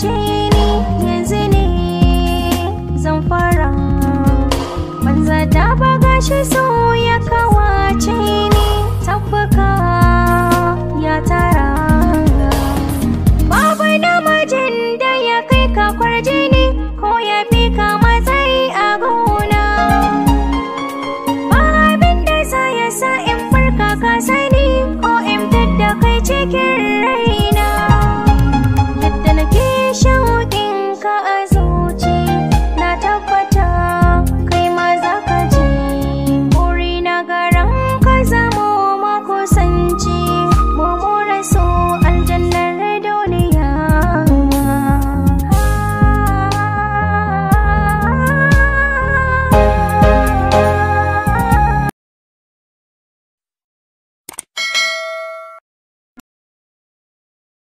ce ni yanzu ne zan fara. Banza ta gashi shi so ya